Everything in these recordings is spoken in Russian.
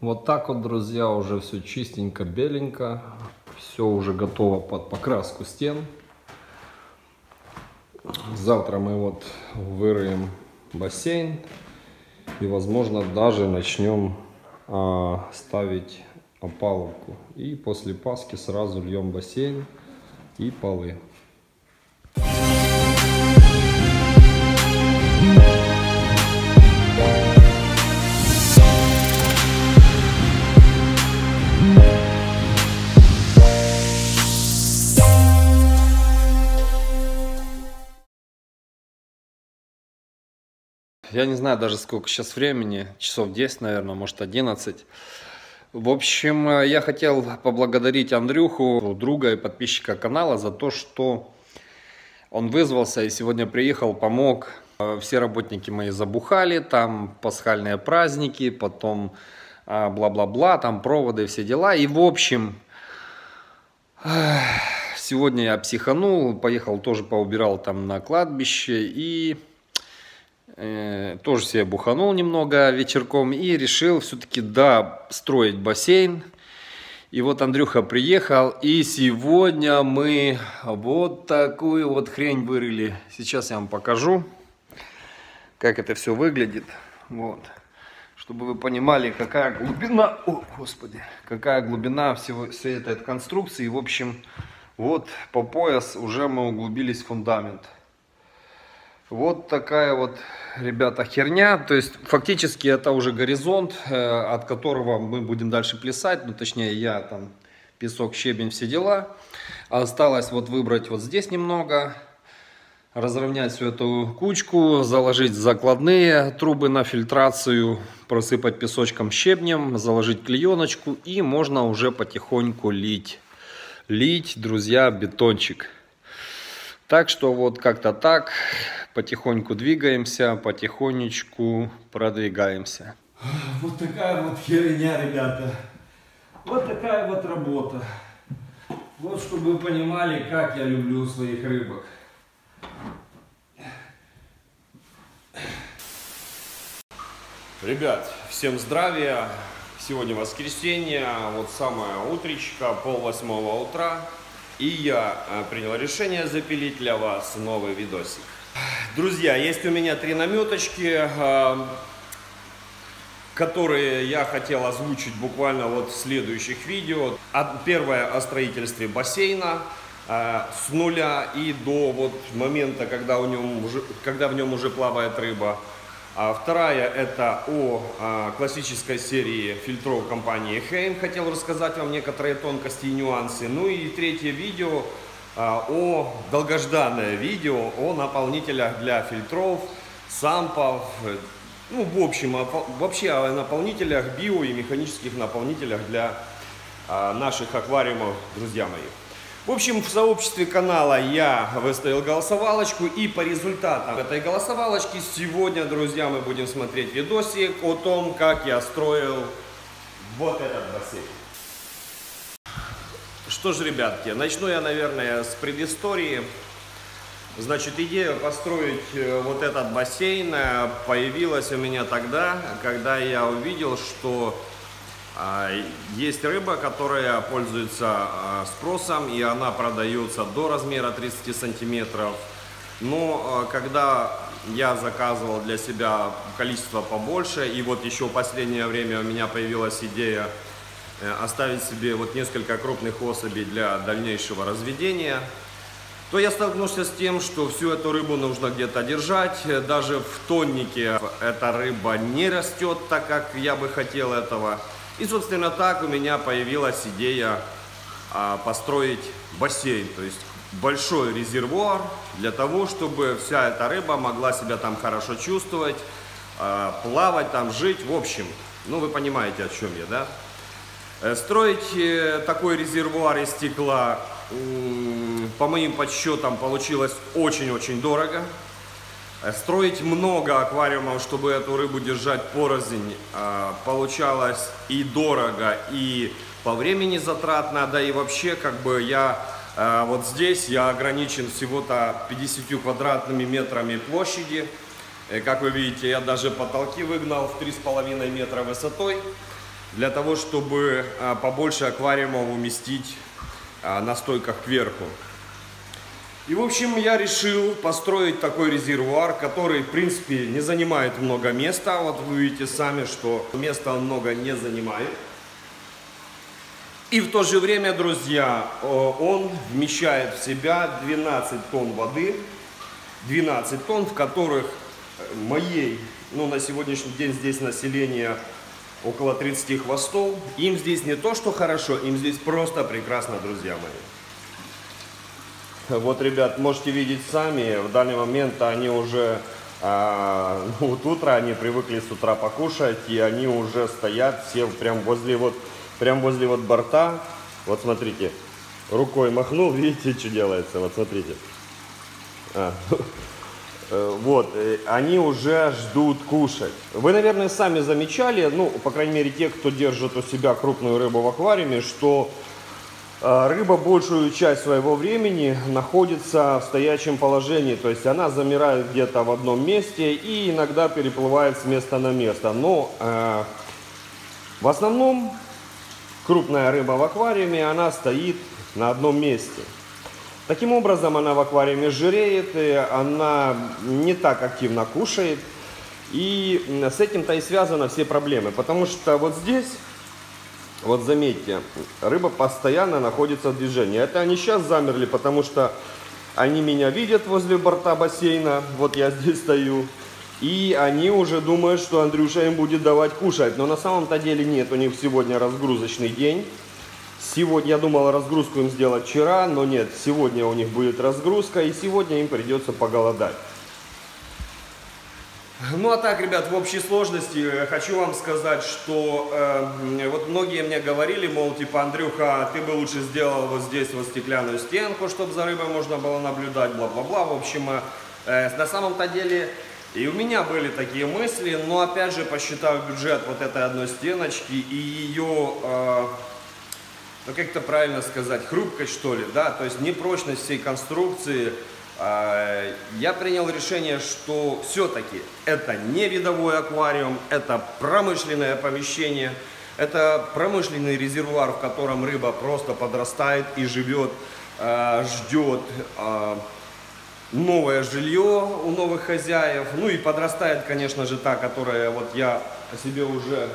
Вот так вот, друзья, уже все чистенько, беленько. Все уже готово под покраску стен. Завтра мы вот выроем бассейн. И, возможно, даже начнем а, ставить опалубку. И после Пасхи сразу льем бассейн и полы. Я не знаю даже сколько сейчас времени, часов 10, наверное, может 11. В общем, э, я хотел поблагодарить Андрюху, друга и подписчика канала, за то, что он вызвался и сегодня приехал, помог. Э, все работники мои забухали, там пасхальные праздники, потом э, бла-бла-бла, там проводы, все дела. И в общем, сегодня я психанул, поехал тоже поубирал там на кладбище и Э, тоже себе буханул немного вечерком и решил все-таки, да, строить бассейн. И вот Андрюха приехал, и сегодня мы вот такую вот хрень вырыли. Сейчас я вам покажу, как это все выглядит. Вот. Чтобы вы понимали, какая глубина, о, господи, какая глубина всего, всей этой конструкции. В общем, вот по пояс уже мы углубились в фундамент. Вот такая вот, ребята, херня. То есть, фактически, это уже горизонт, э, от которого мы будем дальше плясать. Ну, точнее, я там песок, щебень, все дела. Осталось вот выбрать вот здесь немного, разровнять всю эту кучку, заложить закладные трубы на фильтрацию, просыпать песочком, щебнем, заложить клееночку и можно уже потихоньку лить. Лить, друзья, бетончик. Так что вот как-то так потихоньку двигаемся, потихонечку продвигаемся. Вот такая вот херня, ребята. Вот такая вот работа. Вот чтобы вы понимали, как я люблю своих рыбок. Ребят, всем здравия. Сегодня воскресенье, вот самое утречко, пол восьмого утра. И я э, принял решение запилить для вас новый видосик. Друзья, есть у меня три наметочки, э, которые я хотел озвучить буквально вот в следующих видео. Первое о строительстве бассейна с нуля и до вот момента, когда, у нем уже, когда в нем уже плавает рыба. А вторая это о а, классической серии фильтров компании Heim. Хотел рассказать вам некоторые тонкости и нюансы. Ну и третье видео а, о долгожданное видео о наполнителях для фильтров, сампов. Ну, в общем, вообще о наполнителях, био и механических наполнителях для а, наших аквариумов, друзья мои. В общем, в сообществе канала я выставил голосовалочку и по результатам этой голосовалочки сегодня, друзья, мы будем смотреть видосик о том, как я строил вот этот бассейн. Что ж, ребятки, начну я, наверное, с предыстории. Значит, идея построить э, вот этот бассейн э, появилась у меня тогда, когда я увидел, что есть рыба, которая пользуется а, спросом, и она продается до размера 30 сантиметров. Но а, когда я заказывал для себя количество побольше, и вот еще в последнее время у меня появилась идея э, оставить себе вот несколько крупных особей для дальнейшего разведения, то я столкнулся с тем, что всю эту рыбу нужно где-то держать. Даже в тоннике эта рыба не растет так, как я бы хотел этого. И, собственно, так у меня появилась идея а, построить бассейн, то есть большой резервуар для того, чтобы вся эта рыба могла себя там хорошо чувствовать, а, плавать там, жить, в общем, ну вы понимаете, о чем я, да? Э, строить э, такой резервуар из стекла, по моим подсчетам, получилось очень-очень дорого. Э, строить много аквариумов, чтобы эту рыбу держать порознь, э, получалось и дорого, и по времени затратно, да и вообще, как бы я э, вот здесь, я ограничен всего-то 50 квадратными метрами площади. Как вы видите, я даже потолки выгнал в 3,5 метра высотой. для того, чтобы побольше аквариумов уместить на стойках кверху. И, в общем, я решил построить такой резервуар, который, в принципе, не занимает много места. Вот вы видите сами, что места много не занимает. И в то же время, друзья, он вмещает в себя 12 тонн воды. 12 тонн, в которых моей, ну, на сегодняшний день здесь население около 30 хвостов. Им здесь не то, что хорошо, им здесь просто прекрасно, друзья мои. Вот, ребят, можете видеть сами, в данный момент они уже, а, ну, вот утро, они привыкли с утра покушать, и они уже стоят все прям возле вот, прям возле вот борта. Вот смотрите, рукой махнул, видите, что делается, вот смотрите. А, э, вот, э, они уже ждут кушать. Вы, наверное, сами замечали, ну, по крайней мере, те, кто держит у себя крупную рыбу в аквариуме, что рыба большую часть своего времени находится в стоячем положении, то есть она замирает где-то в одном месте и иногда переплывает с места на место. Но э, в основном крупная рыба в аквариуме, она стоит на одном месте. Таким образом, она в аквариуме жиреет, и она не так активно кушает. И с этим-то и связаны все проблемы, потому что вот здесь вот заметьте, рыба постоянно находится в движении. Это они сейчас замерли, потому что они меня видят возле борта бассейна. Вот я здесь стою. И они уже думают, что Андрюша им будет давать кушать. Но на самом-то деле нет, у них сегодня разгрузочный день. Сегодня я думал разгрузку им сделать вчера, но нет, сегодня у них будет разгрузка, и сегодня им придется поголодать. Ну а так, ребят, в общей сложности э, хочу вам сказать, что э, вот многие мне говорили, мол, типа, Андрюха, ты бы лучше сделал вот здесь вот стеклянную стенку, чтобы за рыбой можно было наблюдать, бла-бла-бла. В общем, э, э, на самом-то деле и у меня были такие мысли, но опять же, посчитав бюджет вот этой одной стеночки и ее, э, ну как-то правильно сказать, хрупкость что ли, да, то есть непрочность всей конструкции, я принял решение, что все-таки это не видовой аквариум, это промышленное помещение, это промышленный резервуар, в котором рыба просто подрастает и живет, а, ждет а, новое жилье у новых хозяев. Ну и подрастает, конечно же, та, которая вот я себе уже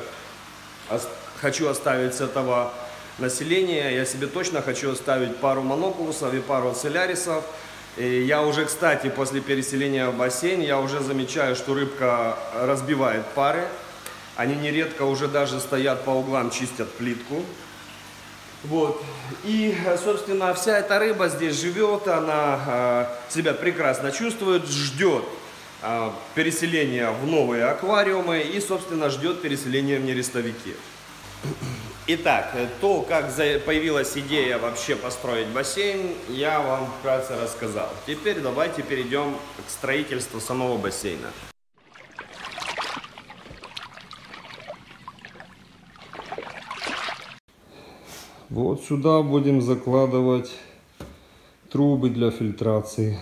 хочу оставить с этого населения. Я себе точно хочу оставить пару монокулусов и пару целярисов. И я уже, кстати, после переселения в бассейн, я уже замечаю, что рыбка разбивает пары. Они нередко уже даже стоят по углам, чистят плитку. Вот. И, собственно, вся эта рыба здесь живет, она э, себя прекрасно чувствует, ждет э, переселения в новые аквариумы и, собственно, ждет переселения в нерестовики. Итак, то, как появилась идея вообще построить бассейн, я вам вкратце рассказал. Теперь давайте перейдем к строительству самого бассейна. Вот сюда будем закладывать трубы для фильтрации.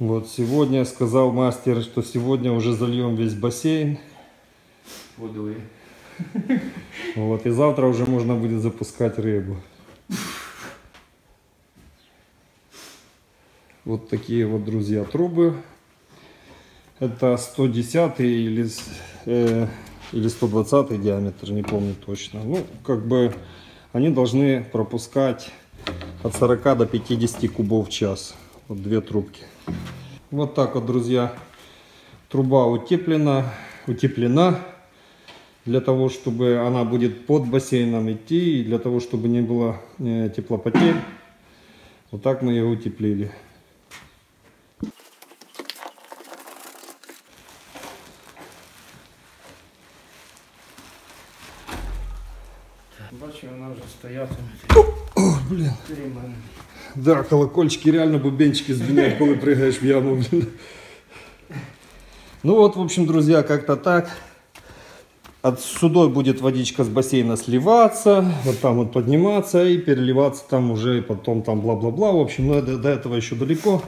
Вот сегодня сказал мастер, что сегодня уже зальем весь бассейн водой. Вот, и завтра уже можно будет запускать рыбу. Вот такие вот, друзья, трубы. Это 110 или, э, или 120 диаметр, не помню точно. Ну, как бы они должны пропускать от 40 до 50 кубов в час. Вот две трубки. Вот так вот, друзья, труба утеплена, утеплена для того, чтобы она будет под бассейном идти, и для того, чтобы не было э, теплопотерь. Вот так мы ее утеплили. Бачу, вона вже стоятиме. О, блин. Да, колокольчики реально бубенчики звенят, когда прыгаешь в яму. Блин. Ну вот, в общем, друзья, как-то так. Отсюда будет водичка с бассейна сливаться, вот там вот подниматься и переливаться там уже, и потом там бла-бла-бла. В общем, ну, до, до этого еще далеко.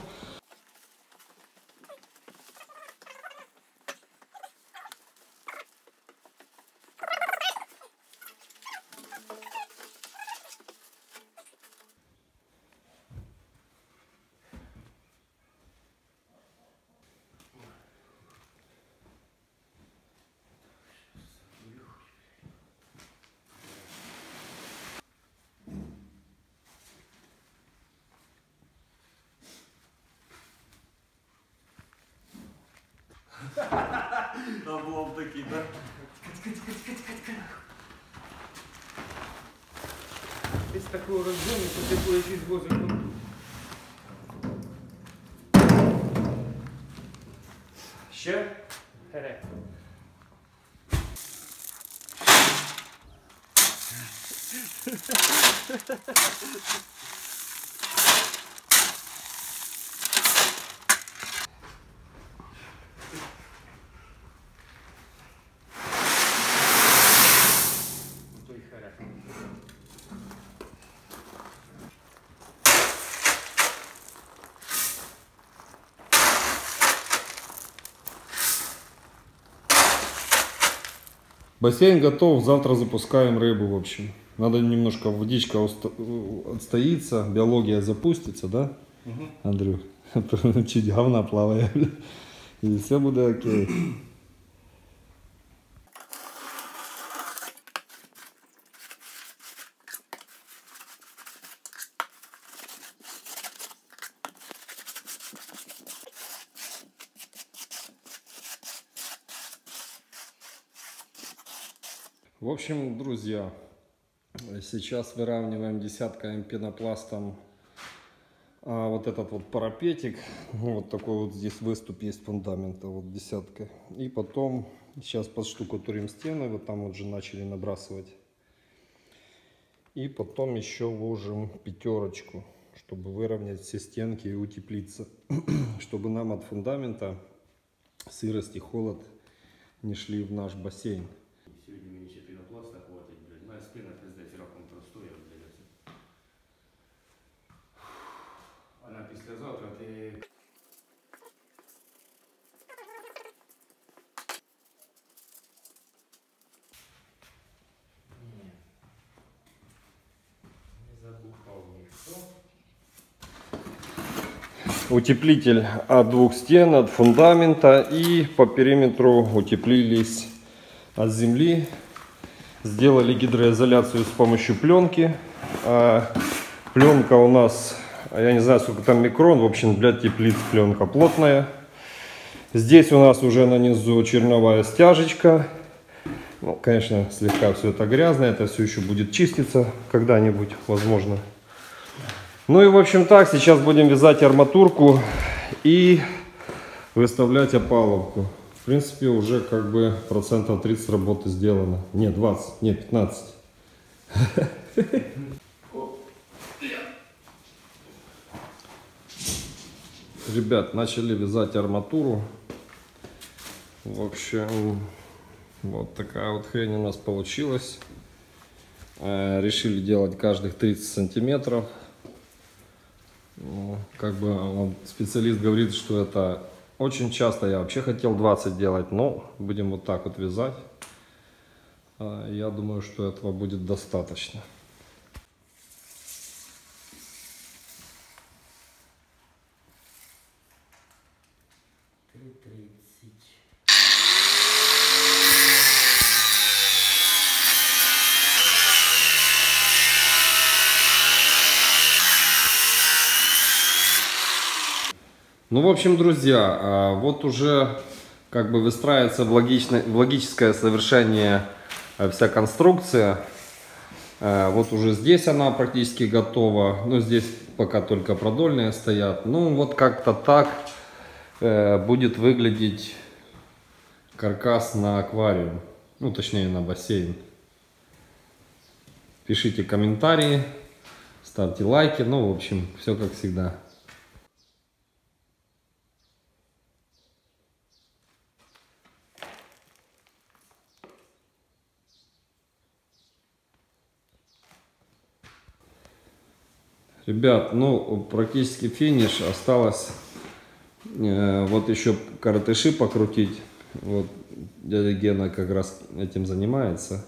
Облом такие, да? Без такого разгона, что ты будешь из воздуха. Ще? Харе. То й харе. Бассейн готов, завтра запускаем рыбу, в общем. Надо немножко водичка отстоится, биология запустится, да, Андрю? Чуть говна плавает. И все будет окей. В общем, друзья, сейчас выравниваем десяткой пенопластом а, вот этот вот парапетик. Ну, Вот такой вот здесь выступ есть фундамента, вот десятка. И потом сейчас подштукатурим стены, вот там вот же начали набрасывать. И потом еще ложим пятерочку, чтобы выровнять все стенки и утеплиться. чтобы нам от фундамента сырость и холод не шли в наш бассейн. Утеплитель от двух стен, от фундамента и по периметру утеплились от земли. Сделали гидроизоляцию с помощью пленки. А пленка у нас, я не знаю сколько там микрон, в общем для теплиц пленка плотная. Здесь у нас уже на низу черновая стяжечка. Ну, конечно, слегка все это грязно, это все еще будет чиститься когда-нибудь, возможно. Ну и в общем так, сейчас будем вязать арматурку и выставлять опалубку. В принципе, уже как бы процентов 30 работы сделано. Не, 20, не, 15. Ребят, начали вязать арматуру. В общем, вот такая вот хрень у нас получилась. Э, Решили делать каждых 30 сантиметров. Ну, как бы он, специалист говорит, что это очень часто. Я вообще хотел 20 делать, но будем вот так вот вязать. А, Я думаю, что этого будет достаточно. Три тридцять. Ну, в общем, друзья, а, вот уже как бы выстраивается в, логическое совершение а, вся конструкция. А, Вот уже здесь она практически готова. Ну, здесь пока только продольные стоят. Ну, вот как-то так э, будет выглядеть каркас на аквариум. Ну, точнее, на бассейн. Пишите комментарии, ставьте лайки. Ну, в общем, все как всегда. Ребят, ну практически финиш. Осталось э, вот еще коротыши покрутить. Вот дядя Гена как раз этим занимается.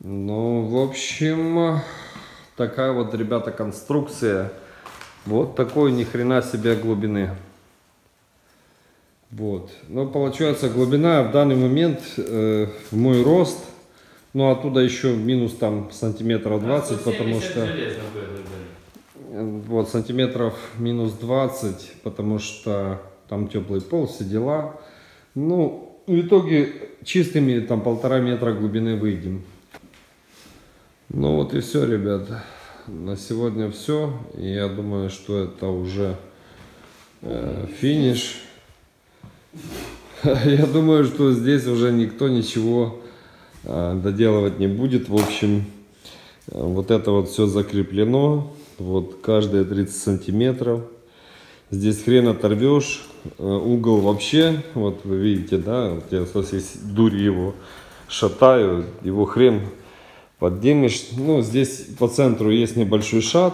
Ну, в общем, такая вот, ребята, конструкция. Вот такой ни хрена себе глубины. Вот. Ну, получается, глубина в данный момент э, в мой рост. Ну, оттуда еще минус там сантиметров 20, потому что... Железно. Вот, сантиметров минус 20, потому что там теплый пол, все дела. Ну, в итоге чистыми там полтора метра глубины выйдем. Ну вот и все, ребята. На сегодня все. Я думаю, что это уже э, финиш. Я думаю, что здесь уже никто ничего э, доделывать не будет. В общем, э, вот это вот все закреплено. Вот каждые 30 сантиметров. Здесь хрен оторвешь. Э, Угол вообще, вот вы видите, да, вот я всей дури его шатаю, его хрен поднимешь. Ну, здесь по центру есть небольшой шат.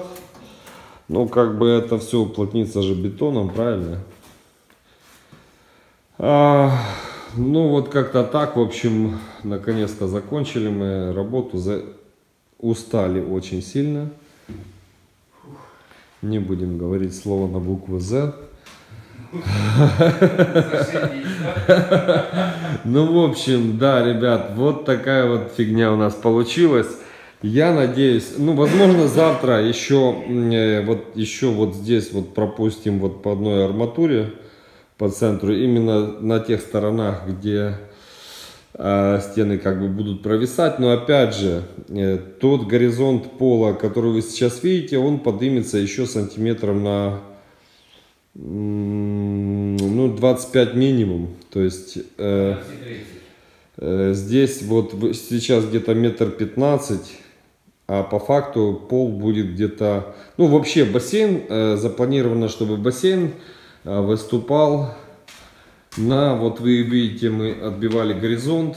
Ну, как бы это все уплотнится же бетоном, правильно? А, ну, вот как-то так, в общем, наконец-то закончили мы работу. За... Устали очень сильно. Не будем говорить слово на букву Z. Ну, в общем, да, ребят, вот такая вот фигня у нас получилась. Я надеюсь, ну, возможно, завтра еще, э, вот, еще вот здесь вот пропустим вот по одной арматуре по центру, именно на тех сторонах, где стены как бы будут провисать. Но опять же, э, тот горизонт пола, который вы сейчас видите, он поднимется еще сантиметров на ну, 25 минимум. То есть э, э, здесь вот сейчас где-то метр пятнадцать, а по факту пол будет где-то... Ну, вообще бассейн, э, запланировано, чтобы бассейн э, выступал на... Вот вы видите, мы отбивали горизонт.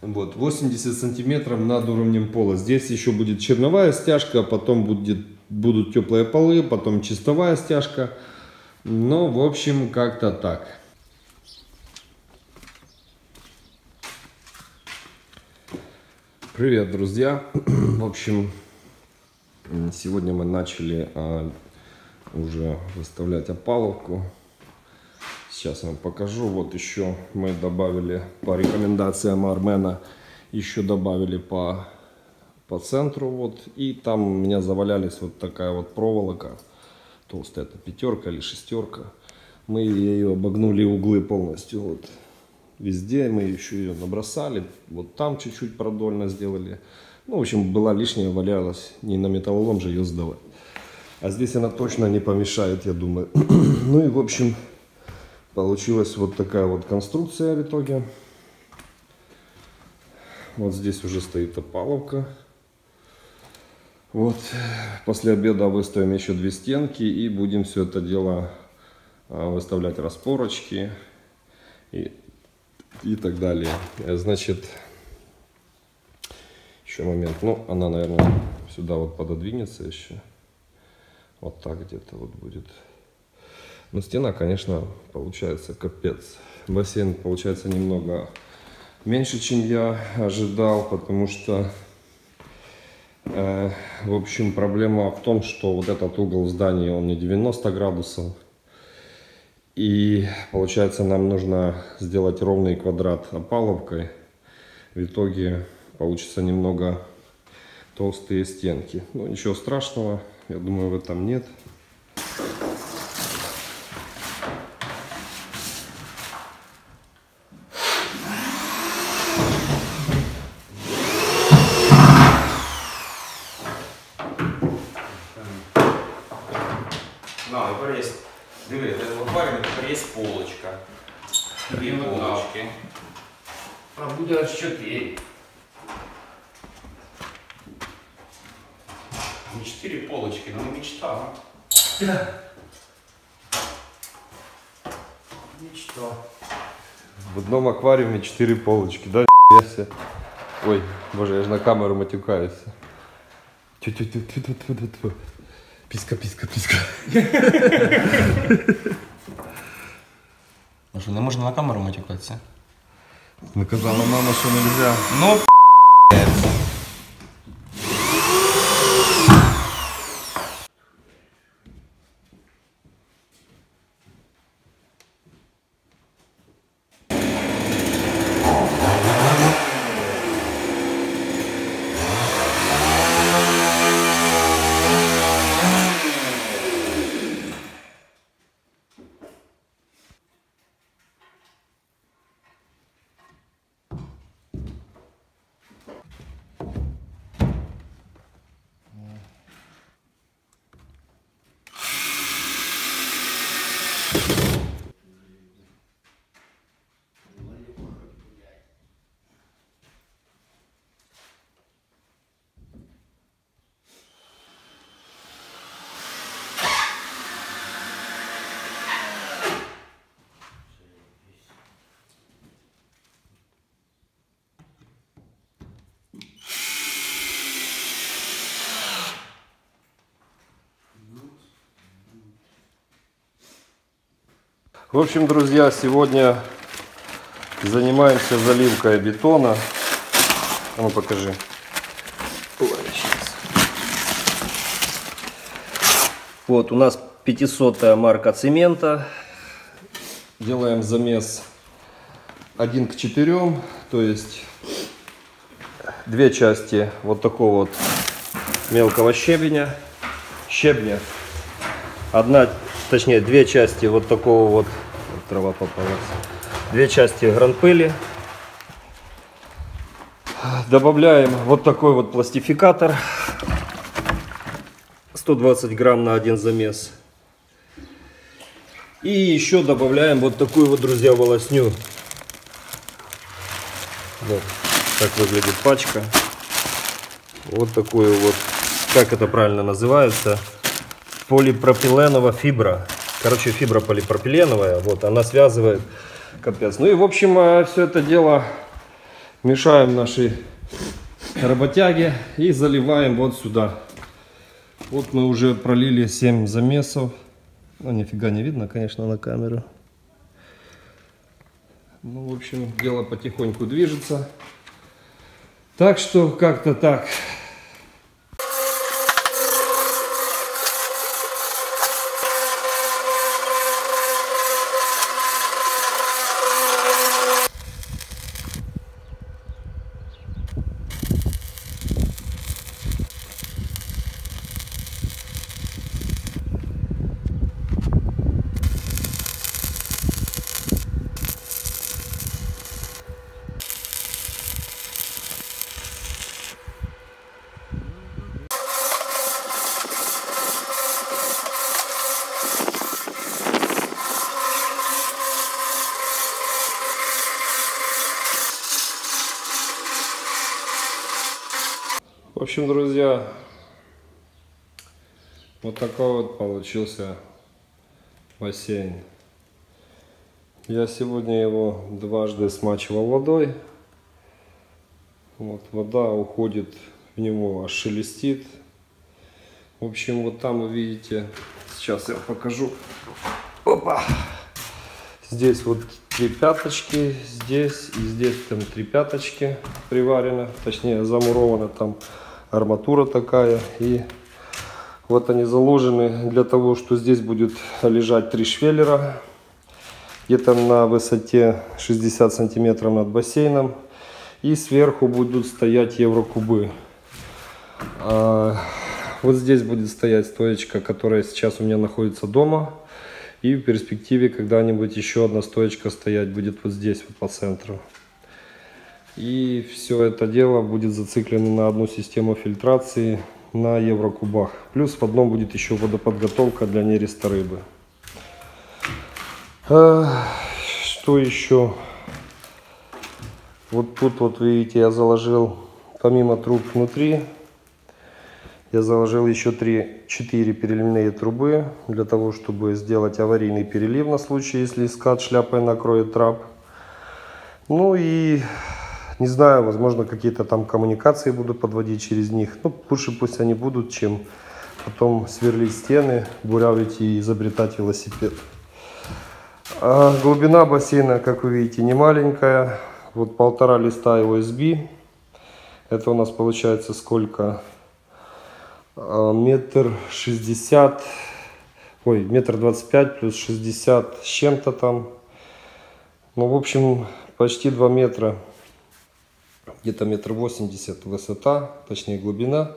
Вот, 80 сантиметров над уровнем пола. Здесь еще будет черновая стяжка, потом будет, будут теплые полы, потом чистовая стяжка. Ну, в общем, как-то так. Привет, друзья! В общем, сегодня мы начали а, уже выставлять опаловку. Сейчас я вам покажу. Вот еще мы добавили по рекомендациям Армена, еще добавили по, по центру. Вот. И там у меня завалялись вот такая вот проволока. Толстая, это пятерка или шестерка. Мы ее обогнули углы полностью. Вот. Везде мы еще ее набросали. Вот там чуть-чуть продольно сделали. Ну, в общем, была лишняя, валялась. Не на металлолом же ее сдавать. А здесь она точно не помешает, я думаю. ну и, в общем, получилась вот такая вот конструкция в итоге. Вот здесь уже стоит опаловка. Вот, после обеда выставим еще две стенки и будем все это дело а, выставлять распорочки и, и так далее. Значит, еще момент. Ну, она, наверное, сюда вот пододвинется еще. Вот так где-то вот будет. Но стена, конечно, получается капец. Бассейн получается немного меньше, чем я ожидал, потому что, э, в общем, проблема в том, что вот этот угол здания, он не 90 градусов. И получается, нам нужно сделать ровный квадрат опаловкой. В итоге получится немного толстые стенки. Ну, ничего страшного, я думаю, в этом нет. Мечта. В одном аквариуме 4 полочки, да? Я себе. Ой, боже, я же на камеру матюкаюсь. Тю-тю-тю-тю-тю-тю-тю. Писка, писка, писка. Ну що, не можна на камеру матюкатися? Наказала мама, что нельзя. Ну, В общем, друзья, сегодня занимаемся заливкой бетона. А ну покажи. Вот у нас 500 марка цемента. Делаем замес 1 к 4, то есть две части вот такого вот мелкого щебня, щебня, одна, точнее две части вот такого вот трава попалась, две части гранпыли, добавляем вот такой вот пластификатор, 120 грамм на один замес, и еще добавляем вот такую вот, друзья, волосню. Вот так выглядит пачка. Вот такую вот, как это правильно называется, полипропиленовая фибра. Короче, фибра полипропиленовая, вот, она связывает, капец. Ну и, в общем, все это дело мешаем наши работяги и заливаем вот сюда. Вот мы уже пролили 7 замесов. Ну, нифига не видно, конечно, на камеру. Ну, в общем, дело потихоньку движется. Так что как-то так. В общем, друзья, вот такой вот получился бассейн. Я сегодня его дважды смачивал водой. Вот вода уходит в него, аж шелестит. В общем, вот там вы видите, сейчас я покажу. Опа! Здесь вот три пяточки, здесь и здесь там три пяточки приварено, точнее замуровано там арматура такая. И вот они заложены для того, что здесь будет лежать три швеллера. Где-то на высоте 60 сантиметров над бассейном. И сверху будут стоять еврокубы. А вот здесь будет стоять стоечка, которая сейчас у меня находится дома. И в перспективе когда-нибудь еще одна стоечка стоять будет вот здесь, вот по центру. И все это дело будет зациклено на одну систему фильтрации на еврокубах. Плюс в одном будет еще водоподготовка для нереста рыбы. А, что еще? Вот тут вот видите я заложил помимо труб внутри я заложил еще 3-4 переливные трубы для того, чтобы сделать аварийный перелив на случай, если скат шляпой накроет трап. Ну и не знаю, возможно какие-то там коммуникации буду подводить через них. Ну лучше пусть они будут, чем потом сверлить стены, буравить и изобретать велосипед. А глубина бассейна, как вы видите, не маленькая. Вот полтора листа OSB. Это у нас получается сколько? А, метр шестьдесят, ой, метр двадцать пять плюс шестьдесят с чем-то там. Ну, в общем, почти два метра, где-то метр восемьдесят высота, точнее глубина.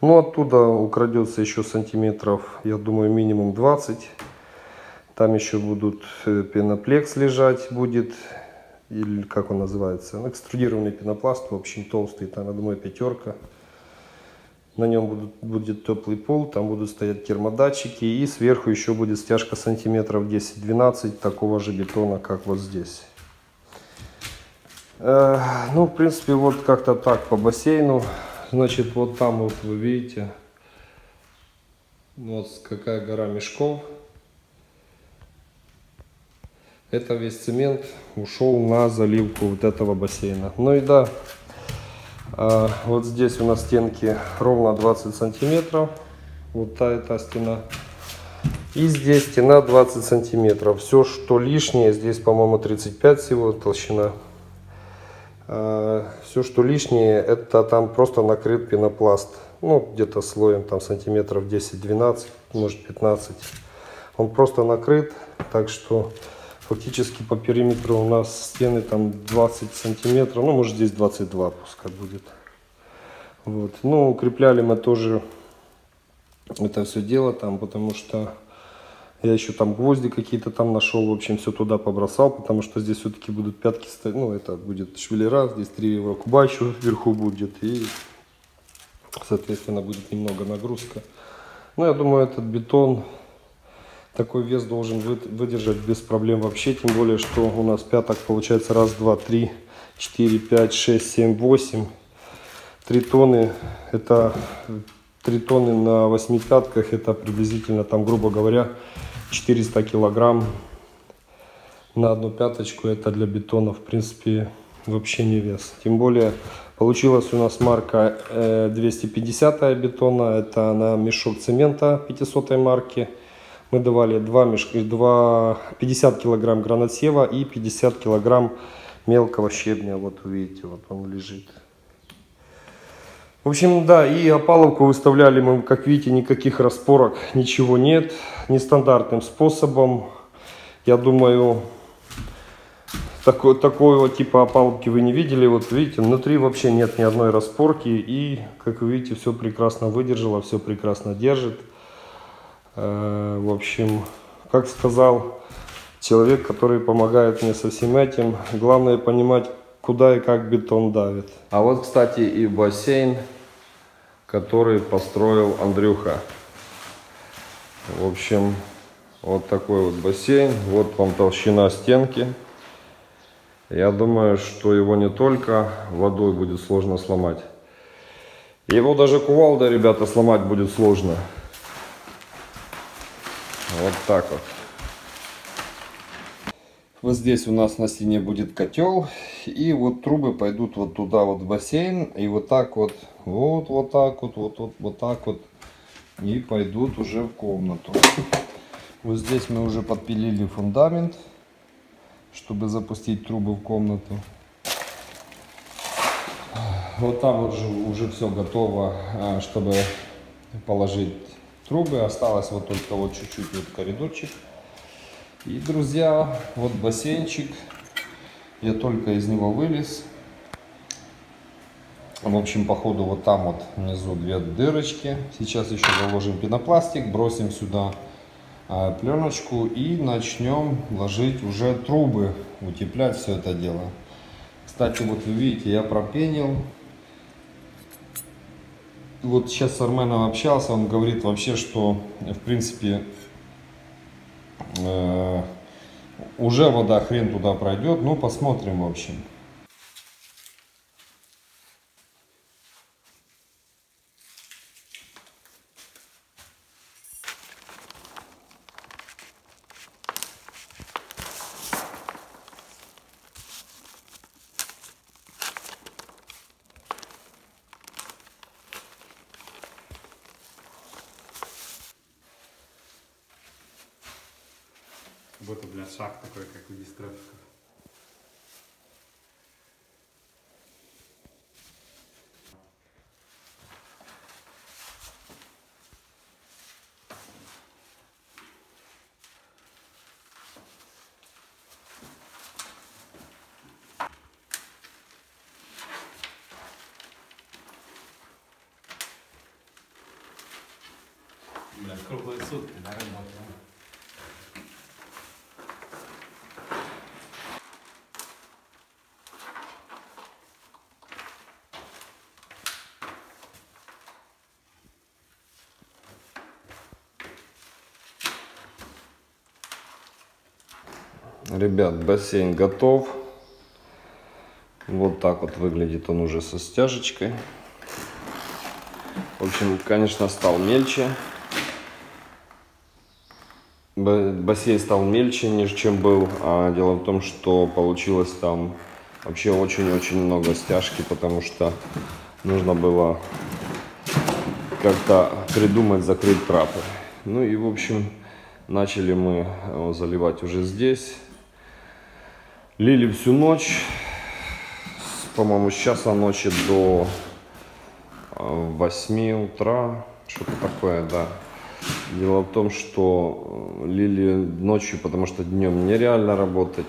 Ну, оттуда украдется еще сантиметров, я думаю, минимум 20. Там еще будут э, пеноплекс лежать будет, или как он называется, экструдированный пенопласт, в общем, толстый, там, я думаю, пятерка. На нем будут, будет теплый пол, там будут стоять термодатчики и сверху еще будет стяжка сантиметров 10-12 такого же бетона, как вот здесь. Э, ну, в принципе, вот как-то так по бассейну. Значит, вот там вот вы видите, вот какая гора мешков. Это весь цемент ушел на заливку вот этого бассейна. Ну и да, а, вот здесь у нас стенки ровно 20 сантиметров. Вот та эта стена. И здесь стена 20 сантиметров. Все, что лишнее, здесь, по-моему, 35 всего толщина. Все, что лишнее, это там просто накрыт пенопласт. Ну, где-то слоем там сантиметров 10-12, может 15. Он просто накрыт, так что фактически по периметру у нас стены там 20 сантиметров. Ну, может здесь 22 пускай будет. Вот. Ну, укрепляли мы тоже это все дело там, потому что я еще там гвозди какие-то там нашел, в общем, все туда побросал, потому что здесь все-таки будут пятки стоять, ну, это будет швеллера, здесь 3 евро куба еще вверху будет, и, соответственно, будет немного нагрузка. Ну, я думаю, этот бетон, такой вес должен выдержать без проблем вообще, тем более, что у нас пяток получается раз, два, три, четыре, пять, шесть, семь, восемь. Три тонны, это 3 тонны на 8 пятках, это приблизительно, там, грубо говоря, 400 килограмм на одну пяточку. Это для бетона, в принципе, вообще не вес. Тем более, получилась у нас марка 250 э, бетона. Это на мешок цемента 500 марки. Мы давали 2 мешка, 2, 50 килограмм гранатсева и 50 килограмм мелкого щебня. Вот увидите, вот он лежит. В общем, да, и опаловку выставляли мы, как видите, никаких распорок, ничего нет. Нестандартным способом. Я думаю, такой, такого типа опалубки вы не видели. Вот видите, внутри вообще нет ни одной распорки. И, как вы видите, все прекрасно выдержало, все прекрасно держит. Э, в общем, как сказал человек, который помогает мне со всем этим, главное понимать, куда и как бетон давит. А вот, кстати, и бассейн, который построил Андрюха. В общем, вот такой вот бассейн. Вот вам толщина стенки. Я думаю, что его не только водой будет сложно сломать. Его даже кувалда, ребята, сломать будет сложно. Вот так вот. Вот здесь у нас на стене будет котел. И вот трубы пойдут вот туда вот в бассейн. И вот так вот, вот, вот так вот, вот, вот, вот так вот. И пойдут уже в комнату. Вот здесь мы уже подпилили фундамент, чтобы запустить трубы в комнату. Вот там уже, уже все готово, а, чтобы положить трубы. Осталось вот только вот чуть-чуть вот коридорчик. И, друзья, вот бассейнчик. Я только из него вылез. В общем, по ходу вот там вот внизу две дырочки. Сейчас еще заложим пенопластик, бросим сюда а, пленочку и начнем ложить уже трубы, утеплять все это дело. Кстати, вот вы видите, я пропенил. Вот сейчас с Арменом общался, он говорит вообще, что в принципе Э, уже вода хрен туда пройдет, ну посмотрим в общем. Будто, бля, шаг такой, как у дистрофиков. Ребят, бассейн готов. Вот так вот выглядит он уже со стяжечкой. В общем, конечно, стал мельче. Бассейн стал мельче, ниже чем был. А дело в том, что получилось там вообще очень-очень много стяжки, потому что нужно было как-то придумать закрыть трапы. Ну и, в общем, Начали мы его заливать уже здесь. Лили всю ночь, по-моему, с часа ночи до 8 утра, что-то такое, да. Дело в том, что э, лили ночью, потому что днем нереально работать.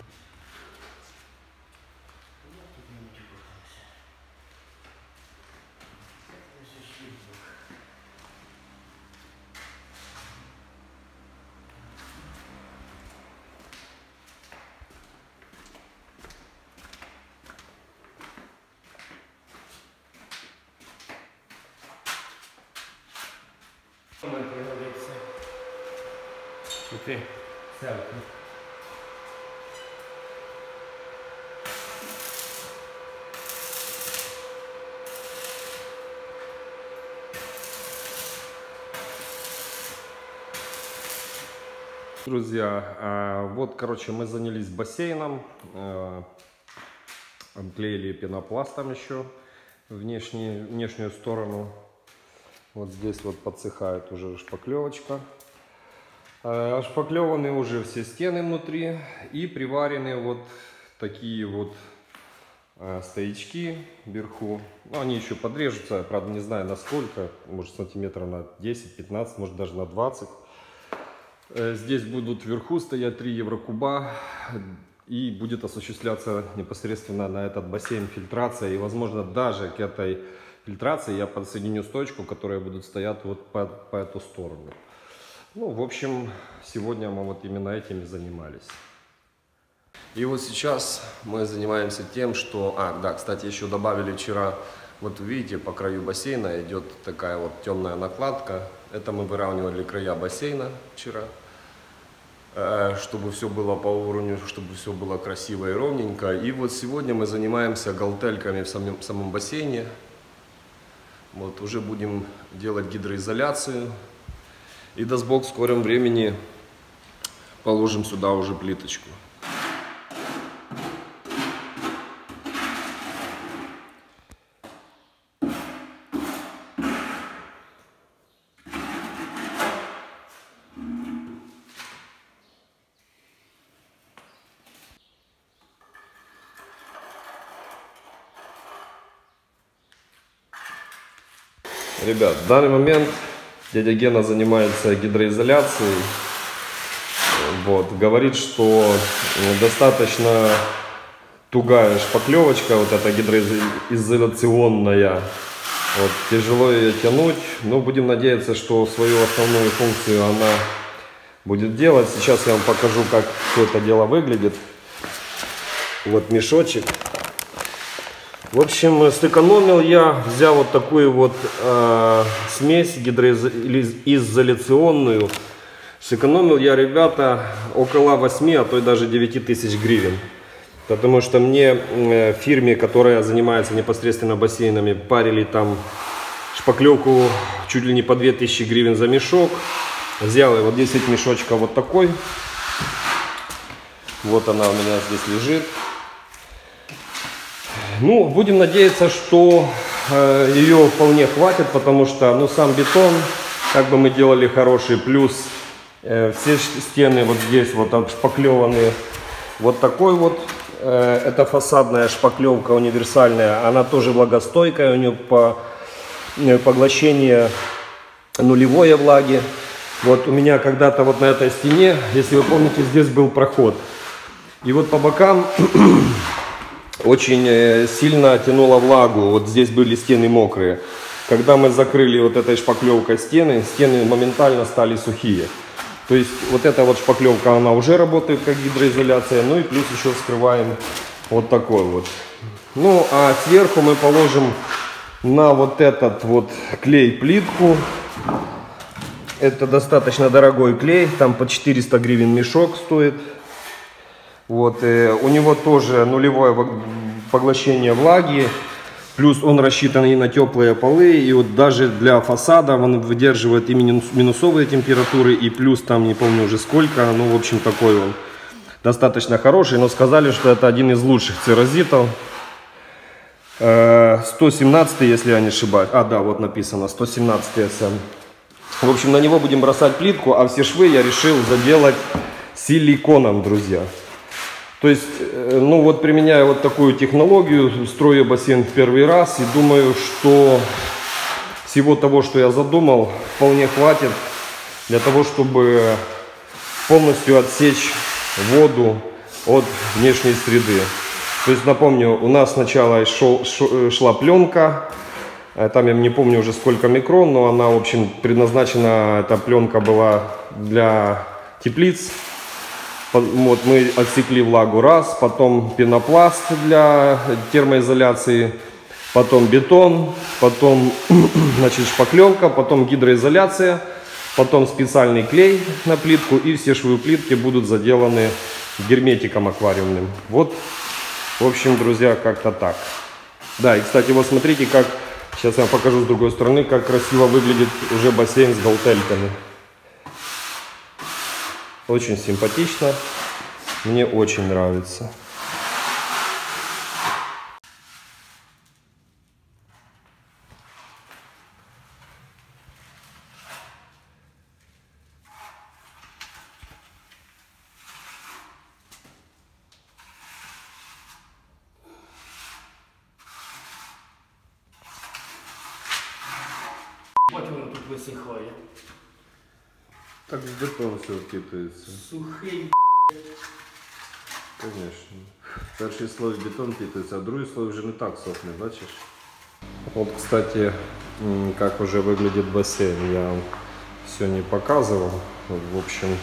Друзья, а, вот, короче, мы занялись бассейном, э, обклеили пенопластом еще внешний, внешнюю сторону. Вот здесь вот подсыхает уже шпаклевочка. Э, Шпаклеваны уже все стены внутри и приварены вот такие вот э, стоячки вверху. Ну, они еще подрежутся, правда не знаю насколько, может сантиметров на 10-15, может даже на 20. Э, Здесь будут вверху стоять 3 еврокуба и будет осуществляться непосредственно на этот бассейн фильтрация. И возможно даже к этой фильтрации я подсоединю стоечку, которая будет стоять вот по, по эту сторону. Ну, в общем, сегодня мы вот именно этим и занимались. И вот сейчас мы занимаемся тем, что... А, да, кстати, еще добавили вчера, вот видите, по краю бассейна идет такая вот темная накладка. Это мы выравнивали края бассейна вчера, э, чтобы все было по уровню, чтобы все было красиво и ровненько. И вот сегодня мы занимаемся галтельками в самом, в самом бассейне. Вот уже будем делать гидроизоляцию. И даст Бог в скором времени положим сюда уже плиточку. Ребят, в данный момент дядя Гена занимается гидроизоляцией. Вот, говорит, что э, достаточно тугая шпаклевочка, вот эта гидроизоляционная. Вот, тяжело ее тянуть, но будем надеяться, что свою основную функцию она будет делать. Сейчас я вам покажу, как все это дело выглядит. Вот мешочек. В общем, сэкономил я, взял вот такую вот э, смесь гидроизоляционную. Сэкономил я, ребята, около 8, а то и даже 9 тысяч гривен. Потому что мне э, фирме, которая занимается непосредственно бассейнами, парили там шпаклевку чуть ли не по 2000 гривен за мешок. Взял я вот 10 мешочков вот такой. Вот она у меня здесь лежит. Ну, будем надеяться, что э, ее вполне хватит, потому что, ну, сам бетон, как бы мы делали хороший, плюс э, все стены вот здесь вот обшпаклеваны. Вот такой вот, э, это фасадная шпаклевка универсальная, она тоже влагостойкая, у нее по, э, поглощение нулевое влаги. Вот у меня когда-то вот на этой стене, если вы помните, здесь был проход. И вот по бокам очень э, сильно тянуло влагу. Вот здесь были стены мокрые. Когда мы закрыли вот этой шпаклевкой стены, стены моментально стали сухие. То есть вот эта вот шпаклевка, она уже работает как гидроизоляция. Ну и плюс еще вскрываем вот такой вот. Ну а сверху мы положим на вот этот вот клей плитку. Это достаточно дорогой клей, там по 400 гривен мешок стоит. Вот, э, у него тоже нулевое поглощение влаги, плюс он рассчитан и на теплые полы, и вот даже для фасада он выдерживает и минусовые температуры, и плюс там не помню уже сколько, ну в общем такой он достаточно хороший, но сказали, что это один из лучших церозитов. 117, если я не ошибаюсь. А, да, вот написано, 117 СМ. В общем, на него будем бросать плитку, а все швы я решил заделать силиконом, друзья. То есть, э, ну вот применяя вот такую технологию, строю бассейн в первый раз и думаю, что всего того, что я задумал, вполне хватит для того, чтобы полностью отсечь воду от внешней среды. То есть, напомню, у нас сначала шел, шла пленка, э, там я не помню уже сколько микрон, но она, в общем, предназначена, эта пленка была для теплиц, вот мы отсекли влагу раз, потом пенопласт для термоизоляции, потом бетон, потом значит, шпаклевка, потом гидроизоляция, потом специальный клей на плитку и все швы плитки будут заделаны герметиком аквариумным. Вот, в общем, друзья, как-то так. Да, и, кстати, вот смотрите, как, сейчас я вам покажу с другой стороны, как красиво выглядит уже бассейн с галтельками. Очень симпатично. Мне очень нравится. Вот воно тут висихає. Так в все впитывается. Сухий. Конечно. Перший слой бетон впитывается, а другой слой уже не так сохнет, бачишь? Вот, кстати, как уже выглядит бассейн, я все не показывал. В общем,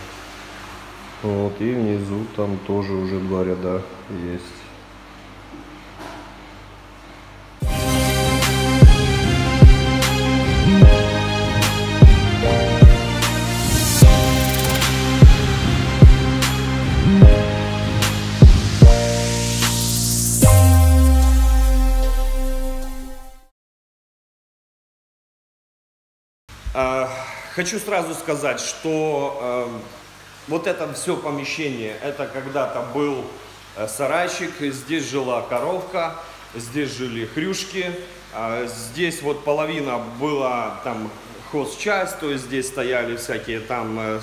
вот, и внизу там тоже уже два ряда есть. Хочу сразу сказать, что э, вот это все помещение, это когда-то был э, сарайчик, здесь жила коровка, здесь жили хрюшки, а здесь вот половина была там хозчасть, то есть здесь стояли всякие там э,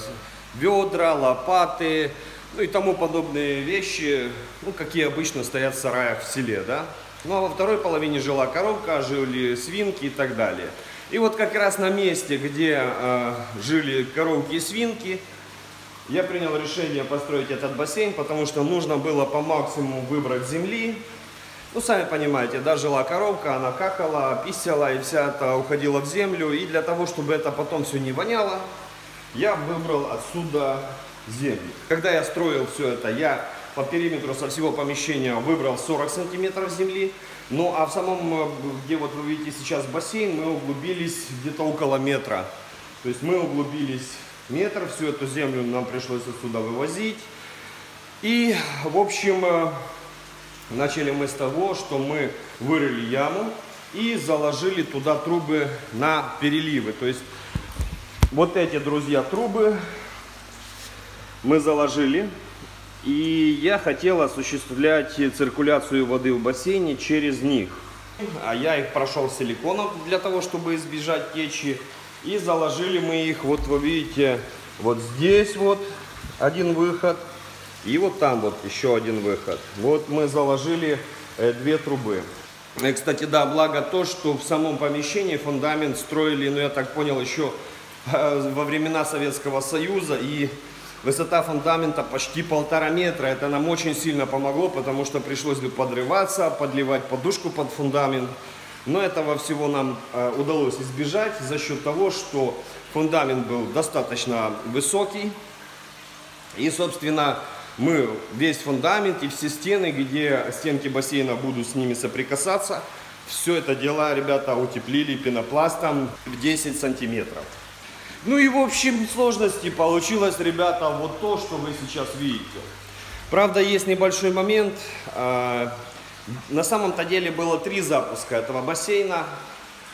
ведра, лопаты, ну и тому подобные вещи, ну какие обычно стоят в сараях в селе, да. Ну а во второй половине жила коровка, жили свинки и так далее. И вот как раз на месте, где э, жили коровки и свинки, я принял решение построить этот бассейн, потому что нужно было по максимуму выбрать земли. Ну, сами понимаете, да, жила коровка, она какала, писала, и вся это уходила в землю. И для того, чтобы это потом все не воняло, я выбрал отсюда землю. Когда я строил все это, я по периметру со всего помещения выбрал 40 сантиметров земли. Ну а в самом, э, где вот вы видите сейчас бассейн, мы углубились где-то около метра. То есть мы углубились метр, всю эту землю нам пришлось отсюда вывозить. И, в общем, э, начали мы с того, что мы вырыли яму и заложили туда трубы на переливы. То есть вот эти, друзья, трубы мы заложили. И я хотел осуществлять циркуляцию воды в бассейне через них. А я их прошел силиконом для того, чтобы избежать течи. И заложили мы их, вот вы видите, вот здесь вот один выход. И вот там вот еще один выход. Вот мы заложили э, две трубы. И, кстати, да, благо то, что в самом помещении фундамент строили, ну я так понял, еще э, во времена Советского Союза. И Высота фундамента почти полтора метра. Это нам очень сильно помогло, потому что пришлось бы подрываться, подливать подушку под фундамент. Но этого всего нам э, удалось избежать за счет того, что фундамент был достаточно высокий. И, собственно, мы весь фундамент и все стены, где стенки бассейна будут с ними соприкасаться, все это дело, ребята, утеплили пенопластом в 10 сантиметров. Ну и в общем сложности получилось, ребята, вот то, что вы сейчас видите. Правда, есть небольшой момент. А, на самом-то деле было три запуска этого бассейна.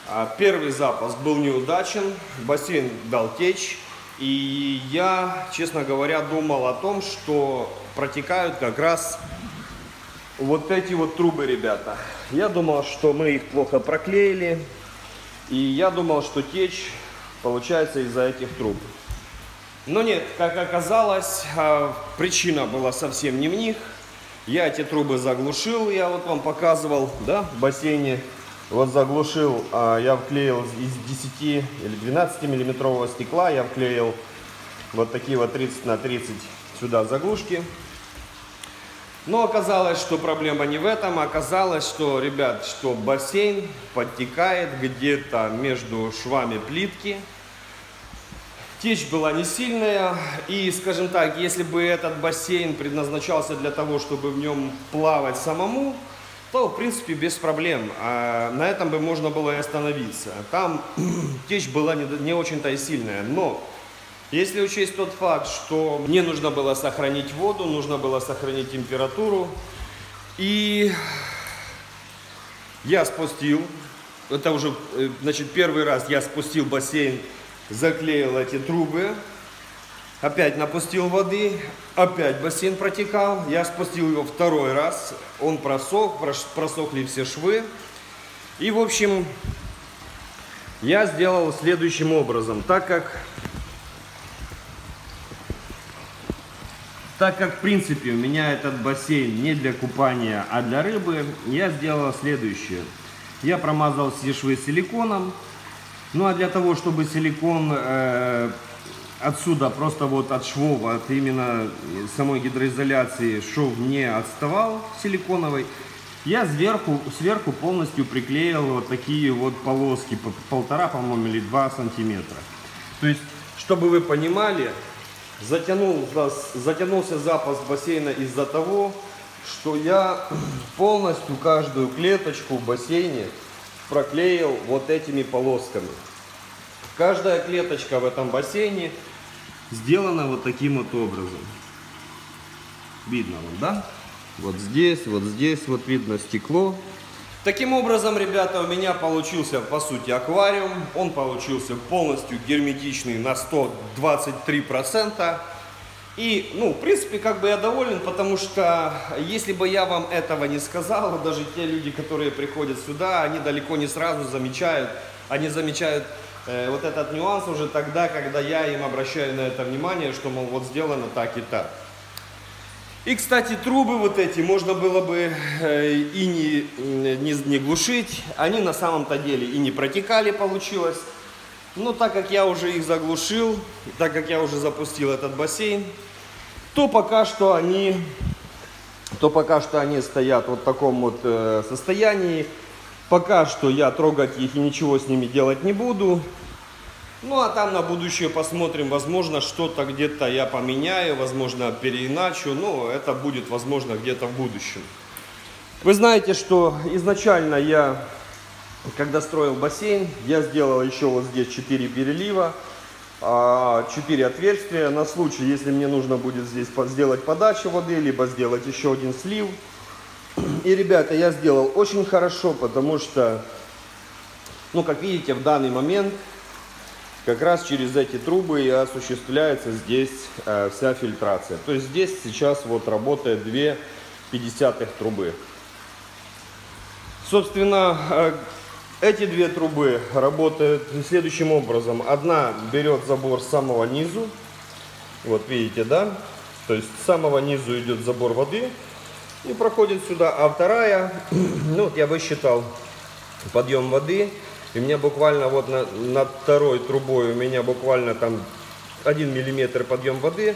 А, первый запуск был неудачен, бассейн дал течь. И я, честно говоря, думал о том, что протекают как раз вот эти вот трубы, ребята. Я думал, что мы их плохо проклеили. И я думал, что течь получается из-за этих труб. Но нет, как оказалось, а, причина была совсем не в них. Я эти трубы заглушил, я вот вам показывал, да, в бассейне. Вот заглушил, а, я вклеил из 10 или 12 миллиметрового стекла, я вклеил вот такие вот 30 на 30 сюда заглушки. Но оказалось, что проблема не в этом. Оказалось, что, ребят, что бассейн подтекает где-то между швами плитки. Течь была не сильная, и, скажем так, если бы этот бассейн предназначался для того, чтобы в нем плавать самому, то, в принципе, без проблем. А на этом бы можно было и остановиться. Там течь была не, не очень-то и сильная, но если учесть тот факт, что мне нужно было сохранить воду, нужно было сохранить температуру, и я спустил, это уже, э, значит, первый раз я спустил бассейн заклеил эти трубы, опять напустил воды, опять бассейн протекал, я спустил его второй раз, он просох, просохли все швы. И, в общем, я сделал следующим образом, так как, так как, в принципе, у меня этот бассейн не для купания, а для рыбы, я сделал следующее. Я промазал все швы силиконом, ну а для того, чтобы силикон э, отсюда, просто вот от швов, от именно самой гидроизоляции шов не отставал силиконовый, я сверху, сверху полностью приклеил вот такие вот полоски, полтора, по-моему, или два сантиметра. То есть, чтобы вы понимали, затянул, затянулся запас бассейна из-за того, что я полностью каждую клеточку в бассейне проклеил вот этими полосками. Каждая клеточка в этом бассейне сделана вот таким вот образом. Видно вам, да? Вот здесь, вот здесь вот видно стекло. Таким образом, ребята, у меня получился, по сути, аквариум. Он получился полностью герметичный на 123%. И, ну, в принципе, как бы я доволен, потому что если бы я вам этого не сказал, даже те люди, которые приходят сюда, они далеко не сразу замечают, они замечают э, вот этот нюанс уже тогда, когда я им обращаю на это внимание, что, мол, вот сделано так и так. И, кстати, трубы вот эти можно было бы э, и не, не, не глушить, они на самом-то деле и не протекали, получилось. Но так как я уже их заглушил, так как я уже запустил этот бассейн, то пока что они, то пока что они стоят вот в таком вот э, состоянии. Пока что я трогать их и ничего с ними делать не буду. Ну а там на будущее посмотрим, возможно что-то где-то я поменяю, возможно переиначу, но это будет возможно где-то в будущем. Вы знаете, что изначально я когда строил бассейн, я сделал еще вот здесь 4 перелива, 4 а, отверстия на случай, если мне нужно будет здесь сделать подачу воды, либо сделать еще один слив. И, ребята, я сделал очень хорошо, потому что, ну, как видите, в данный момент как раз через эти трубы и осуществляется здесь э, вся фильтрация. То есть здесь сейчас вот работает две 50 трубы. Собственно, э, эти две трубы работают следующим образом. Одна берет забор с самого низу. Вот видите, да? То есть с самого низу идет забор воды и проходит сюда. А вторая, ну вот я высчитал подъем воды. И у меня буквально вот на, над второй трубой у меня буквально там 1 миллиметр подъем воды.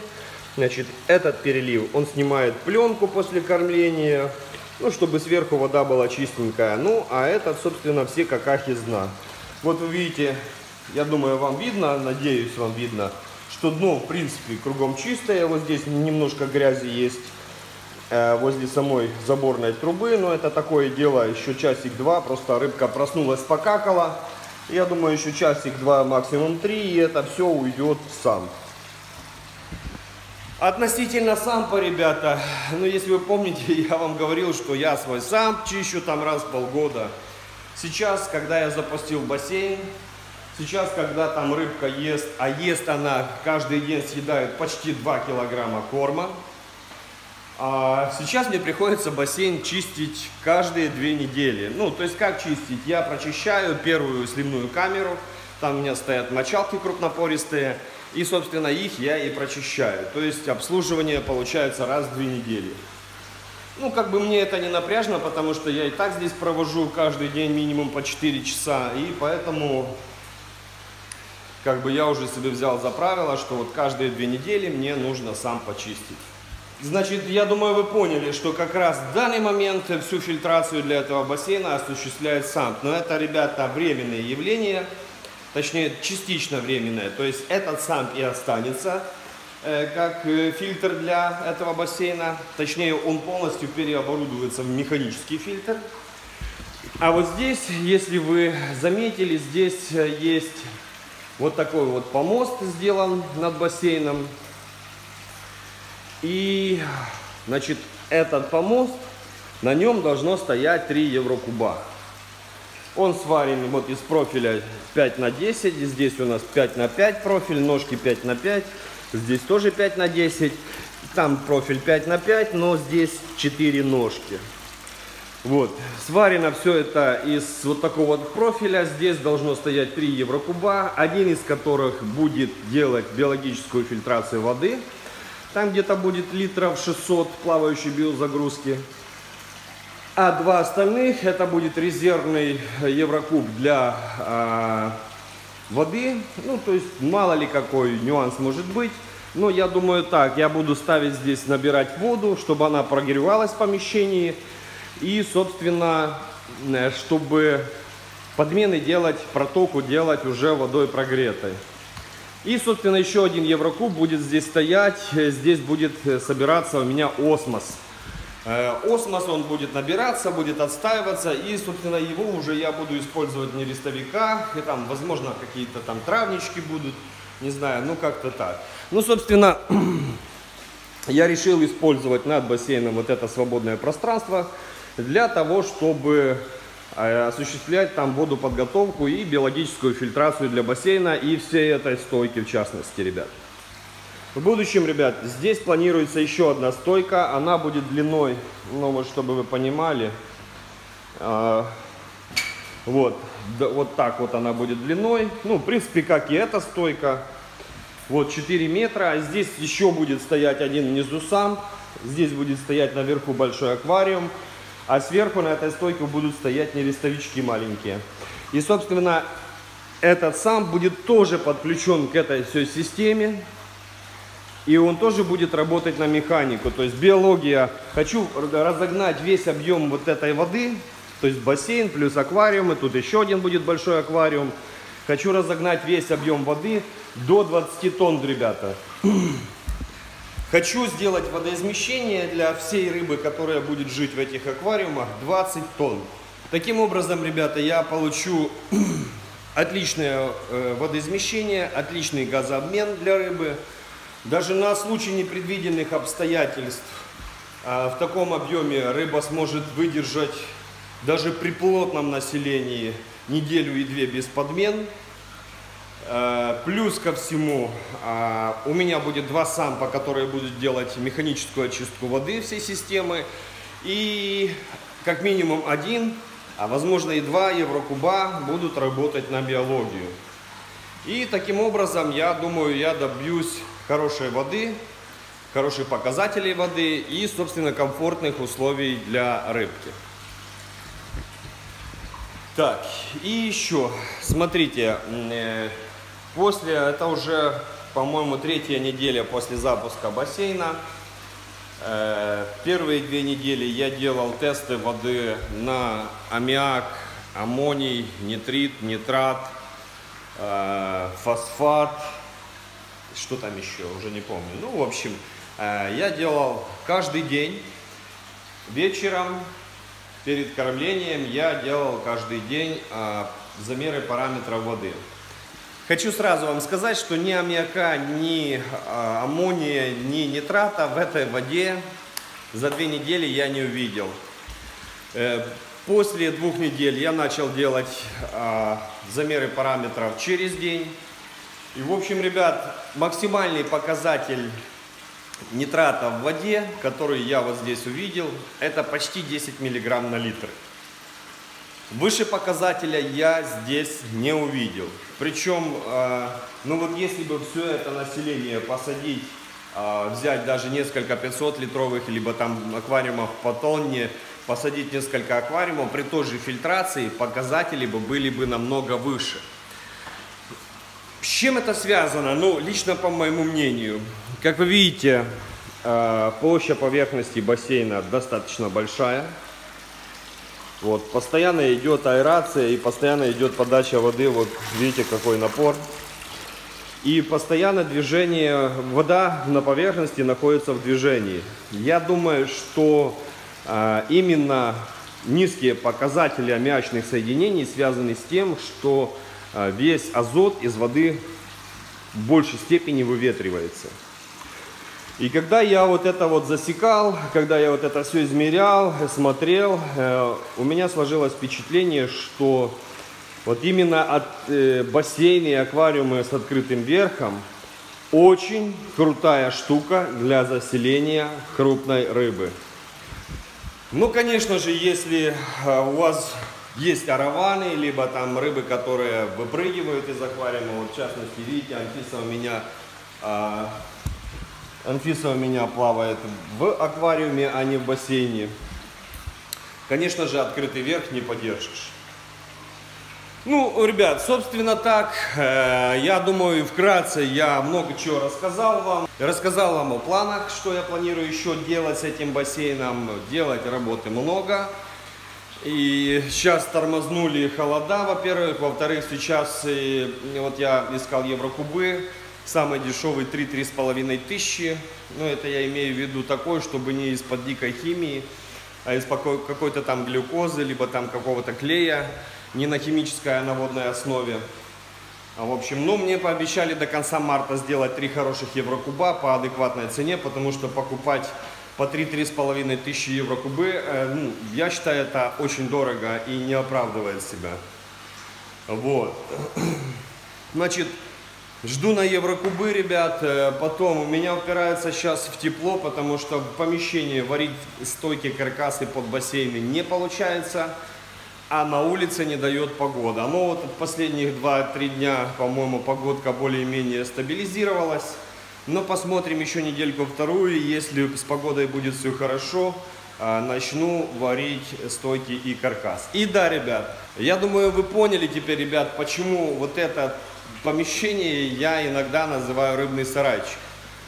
Значит, этот перелив, он снимает пленку после кормления ну, чтобы сверху вода была чистенькая. Ну, а этот, собственно, все какахи дна. Вот вы видите, я думаю, вам видно, надеюсь, вам видно, что дно, в принципе, кругом чистое. Вот здесь немножко грязи есть возле самой заборной трубы, но это такое дело, еще часик-два, просто рыбка проснулась, покакала. Я думаю, еще часик-два, максимум три, и это все уйдет сам. Относительно сампа, ребята, ну если вы помните, я вам говорил, что я свой самп чищу там раз в полгода. Сейчас, когда я запустил бассейн, сейчас, когда там рыбка ест, а ест она каждый день съедает почти 2 килограмма корма, а сейчас мне приходится бассейн чистить каждые две недели. Ну, то есть как чистить? Я прочищаю первую сливную камеру, Там у меня стоят мочалки крупнопористые. И, собственно, их я и прочищаю. То есть обслуживание получается раз в две недели. Ну, как бы мне это не напряжно, потому что я и так здесь провожу каждый день минимум по 4 часа. И поэтому, как бы я уже себе взял за правило, что вот каждые две недели мне нужно сам почистить. Значит, я думаю, вы поняли, что как раз в данный момент всю фильтрацию для этого бассейна осуществляет сам. Но это, ребята, временные явления, точнее, частично временное. То есть этот сам и останется э, как э, фильтр для этого бассейна. Точнее, он полностью переоборудуется в механический фильтр. А вот здесь, если вы заметили, здесь э, есть вот такой вот помост сделан над бассейном. И, значит, этот помост, на нем должно стоять 3 еврокуба. Он сварен вот из профиля 5 на 10. Здесь у нас 5 на 5 профиль, ножки 5 на 5. Здесь тоже 5 на 10. Там профиль 5 на 5, но здесь 4 ножки. Вот, сварено все это из вот такого вот профиля. Здесь должно стоять 3 еврокуба, один из которых будет делать биологическую фильтрацию воды. Там где-то будет литров 600 плавающей биозагрузки. А два остальных это будет резервный еврокуб для э, воды. Ну, то есть мало ли какой нюанс может быть. Но я думаю так, я буду ставить здесь набирать воду, чтобы она прогревалась в помещении. И, собственно, э, чтобы подмены делать, протоку делать уже водой прогретой. И, собственно, еще один Еврокуб будет здесь стоять. Здесь будет э, собираться у меня осмос. Э, осмос он будет набираться, будет отстаиваться. И, собственно, его уже я буду использовать не листовика. И там, возможно, какие-то там травнички будут. Не знаю, ну как-то так. Ну, собственно, я решил использовать над бассейном вот это свободное пространство для того, чтобы осуществлять там водоподготовку и биологическую фильтрацию для бассейна и всей этой стойки в частности, ребят. В будущем, ребят, здесь планируется еще одна стойка. Она будет длиной, ну вот чтобы вы понимали, а, вот, вот так вот она будет длиной. Ну, в принципе, как и эта стойка. Вот 4 метра. А здесь еще будет стоять один внизу сам. Здесь будет стоять наверху большой аквариум. А сверху на этой стойке будут стоять нерестовички маленькие. И, собственно, этот сам будет тоже подключен к этой всей системе. И он тоже будет работать на механику. То есть биология. Хочу разогнать весь объем вот этой воды. То есть бассейн плюс аквариум. И тут еще один будет большой аквариум. Хочу разогнать весь объем воды до 20 тонн, ребята. Хочу сделать водоизмещение для всей рыбы, которая будет жить в этих аквариумах, 20 тонн. Таким образом, ребята, я получу отличное э, водоизмещение, отличный газообмен для рыбы. Даже на случай непредвиденных обстоятельств э, в таком объеме рыба сможет выдержать даже при плотном населении неделю и две без подмен. Э, плюс ко всему, э, у меня будет два сампа, которые будут делать механическую очистку воды всей системы. И как минимум один, а возможно и два еврокуба будут работать на биологию. И таким образом, я думаю, я добьюсь хорошей воды, хороших показателей воды и, собственно, комфортных условий для рыбки. Так, и еще, смотрите, э, После, это уже, по-моему, третья неделя после запуска бассейна. Э, первые две недели я делал тесты воды на аммиак, аммоний, нитрит, нитрат, э, фосфат, что там еще, уже не помню. Ну, в общем, э, я делал каждый день, вечером, перед кормлением я делал каждый день замеры параметров воды. Хочу сразу вам сказать, что ни аммиака, ни а, аммония, ни нитрата в этой воде за две недели я не увидел. Э, после двух недель я начал делать а, замеры параметров через день. И, в общем, ребят, максимальный показатель нитрата в воде, который я вот здесь увидел, это почти 10 миллиграмм на литр. Выше показателя я здесь не увидел. Причем, э, ну вот если бы все это население посадить, э, взять даже несколько 500 литровых, либо там аквариумов по тонне, посадить несколько аквариумов, при той же фильтрации показатели бы были бы намного выше. С чем это связано? Ну, лично по моему мнению. Как вы видите, э, площадь поверхности бассейна достаточно большая. Вот, постоянно идет аэрация и постоянно идет подача воды. Вот видите, какой напор. И постоянно движение, вода на поверхности находится в движении. Я думаю, что а, именно низкие показатели аммиачных соединений связаны с тем, что а, весь азот из воды в большей степени выветривается. И когда я вот это вот засекал, когда я вот это все измерял, смотрел, э, у меня сложилось впечатление, что вот именно от э, бассейна и аквариума с открытым верхом очень крутая штука для заселения крупной рыбы. Ну, конечно же, если э, у вас есть араваны, либо там рыбы, которые выпрыгивают из аквариума, вот в частности, видите, Анфиса у меня а, Анфиса у меня плавает в аквариуме, а не в бассейне. Конечно же, открытый верх не поддержишь. Ну, ребят, собственно так, э, я думаю, вкратце я много чего рассказал вам. Рассказал вам о планах, что я планирую еще делать с этим бассейном. Делать работы много. И сейчас тормознули холода, во-первых. Во-вторых, сейчас и, вот я искал еврокубы. Самый дешевый 3-3,5 тысячи. Ну, это я имею в виду такой, чтобы не из-под дикой химии, а из какой-то там глюкозы, либо там какого-то клея, не на химической, а на водной основе. А, в общем, ну, мне пообещали до конца марта сделать три хороших еврокуба по адекватной цене, потому что покупать по 3-3,5 тысячи еврокубы, э, ну, я считаю, это очень дорого и не оправдывает себя. Вот. Значит, Жду на Еврокубы, ребят. Э, потом у меня упирается сейчас в тепло, потому что в помещении варить стойкие каркасы под бассейны не получается. А на улице не дает погода. Ну вот последних 2-3 дня, по-моему, погодка более-менее стабилизировалась. Но посмотрим еще недельку-вторую. Если с погодой будет все хорошо, э, начну варить стойки и каркас. И да, ребят, я думаю, вы поняли теперь, ребят, почему вот этот помещение я иногда называю рыбный сарайчик.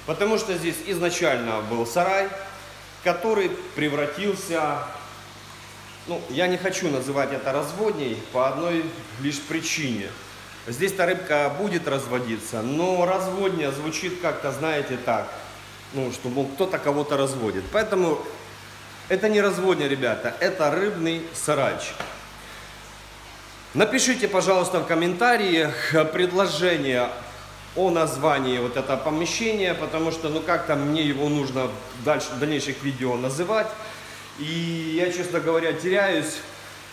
Потому что здесь изначально был сарай, который превратился, ну, я не хочу называть это разводней по одной лишь причине. Здесь-то рыбка будет разводиться, но разводня звучит как-то, знаете, так, ну, что, мол, кто-то кого-то разводит. Поэтому это не разводня, ребята, это рыбный сарайчик. Напишите, пожалуйста, в комментариях предложение о названии вот этого помещения, потому что, ну, как-то мне его нужно дальше, в дальнейших видео называть. И я, честно говоря, теряюсь,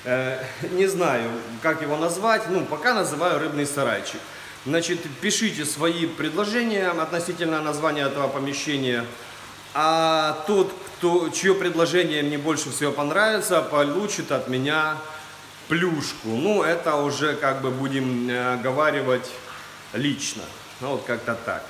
э, не знаю, как его назвать, ну, пока называю рыбный сарайчик. Значит, пишите свои предложения относительно названия этого помещения. А тот, кто, чье предложение мне больше всего понравится, получит от меня плюшку. Ну, это уже как бы будем э, оговаривать лично. Ну, вот как-то так.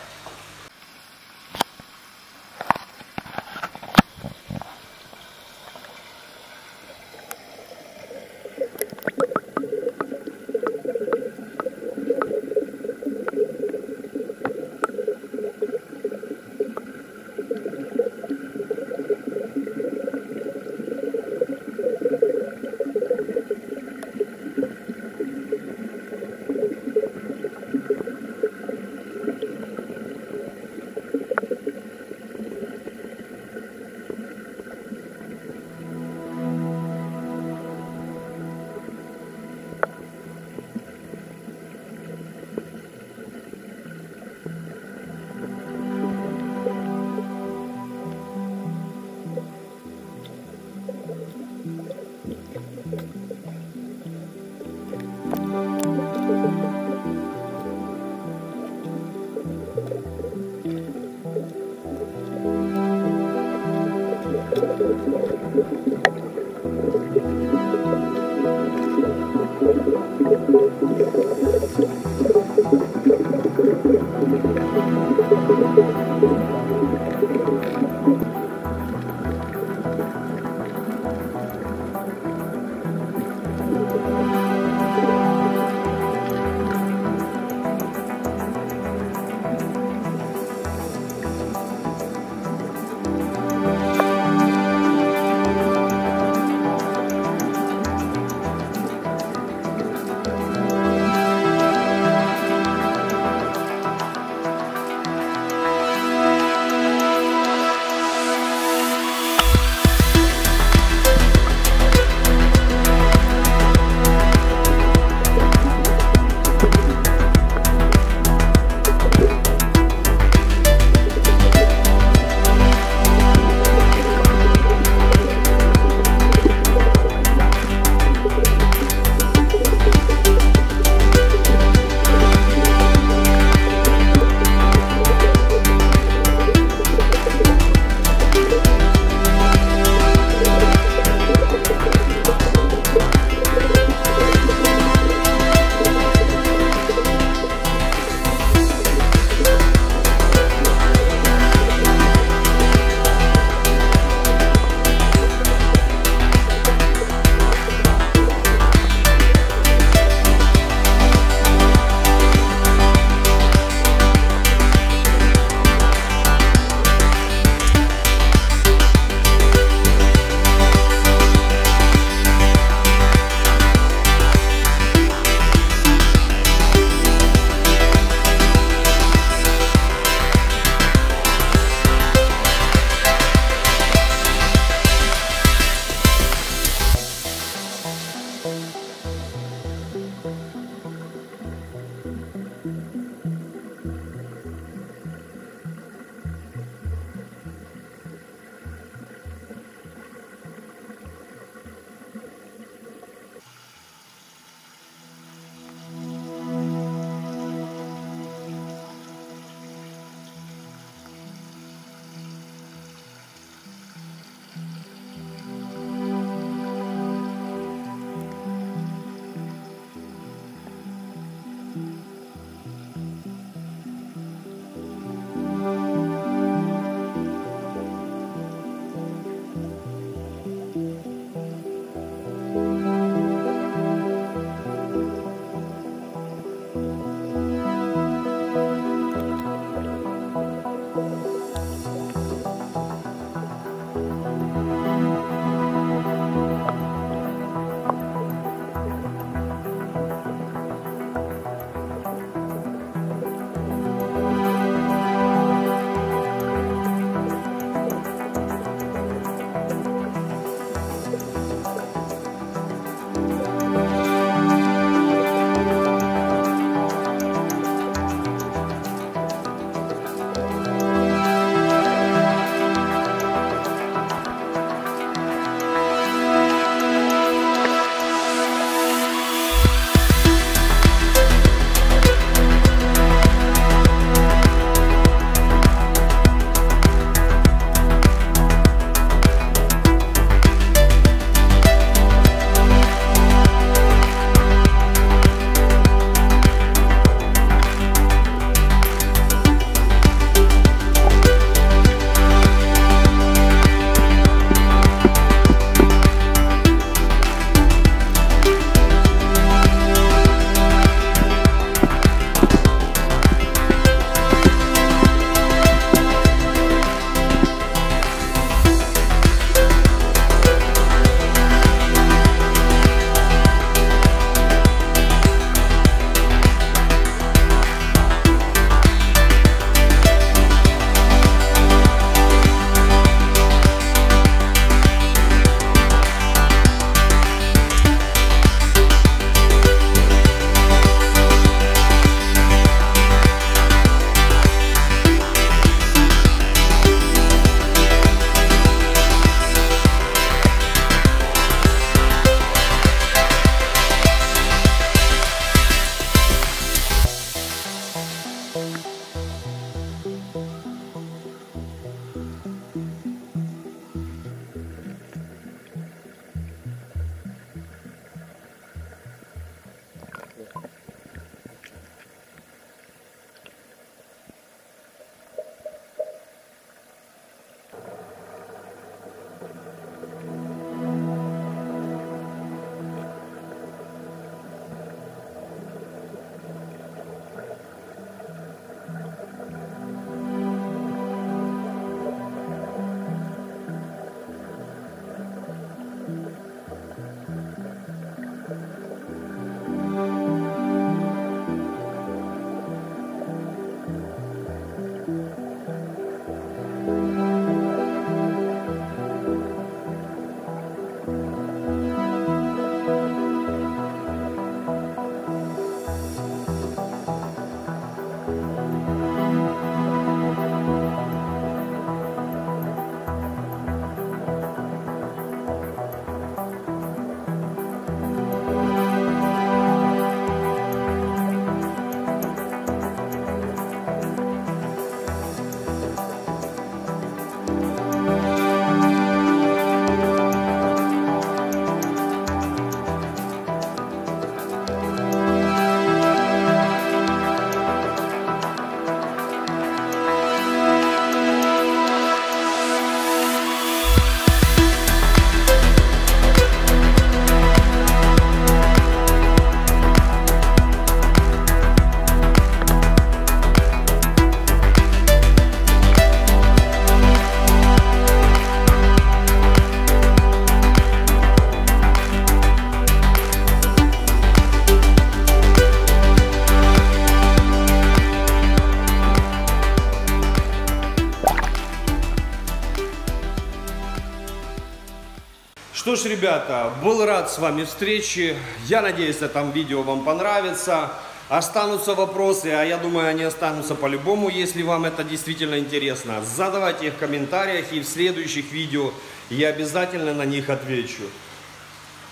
Что ж, ребята, был рад с вами встречи. Я надеюсь, это видео вам понравится. Останутся вопросы, а я думаю, они останутся по-любому, если вам это действительно интересно. Задавайте их в комментариях, и в следующих видео я обязательно на них отвечу.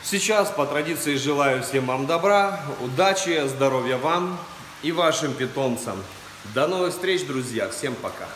Сейчас, по традиции, желаю всем вам добра, удачи, здоровья вам и вашим питомцам. До новых встреч, друзья. Всем пока.